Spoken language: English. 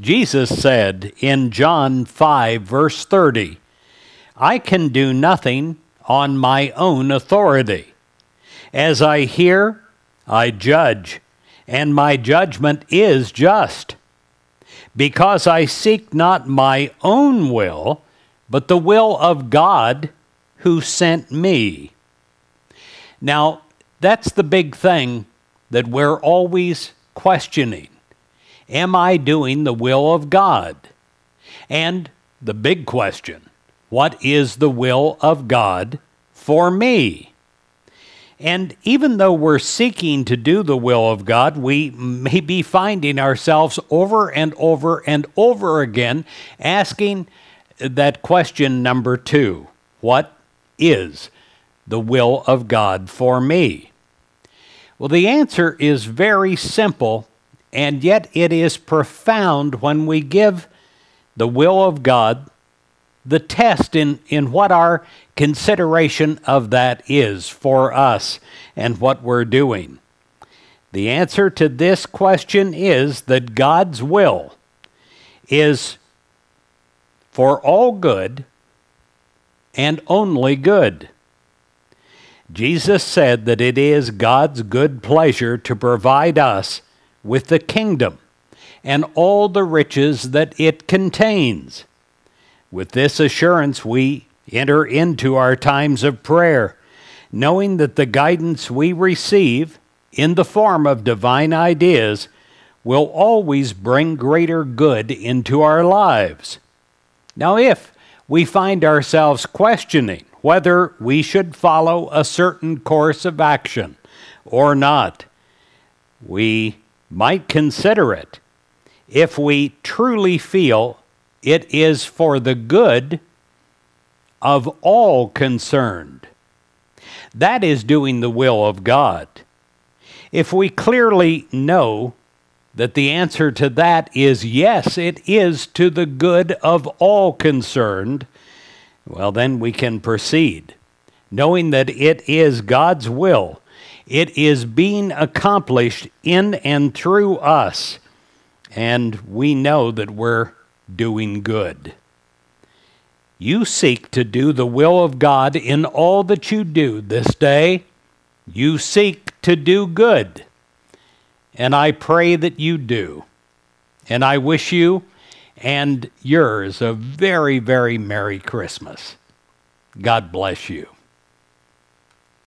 Jesus said in John 5, verse 30, I can do nothing on my own authority. As I hear, I judge, and my judgment is just. Because I seek not my own will, but the will of God who sent me. Now, that's the big thing that we're always questioning. Am I doing the will of God? And the big question what is the will of God for me? And even though we're seeking to do the will of God, we may be finding ourselves over and over and over again asking that question number two What is the will of God for me? Well, the answer is very simple, and yet it is profound when we give the will of God the test in, in what our consideration of that is for us and what we're doing. The answer to this question is that God's will is for all good and only good. Jesus said that it is God's good pleasure to provide us with the kingdom and all the riches that it contains. With this assurance, we enter into our times of prayer, knowing that the guidance we receive in the form of divine ideas will always bring greater good into our lives. Now, if we find ourselves questioning whether we should follow a certain course of action or not, we might consider it if we truly feel it is for the good of all concerned. That is doing the will of God. If we clearly know that the answer to that is yes, it is to the good of all concerned, well, then we can proceed, knowing that it is God's will. It is being accomplished in and through us, and we know that we're doing good. You seek to do the will of God in all that you do this day. You seek to do good. And I pray that you do. And I wish you and yours a very, very Merry Christmas. God bless you.